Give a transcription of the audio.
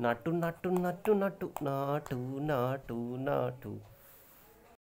నటు నటు నటు నటు నాటు నాటు నాటు.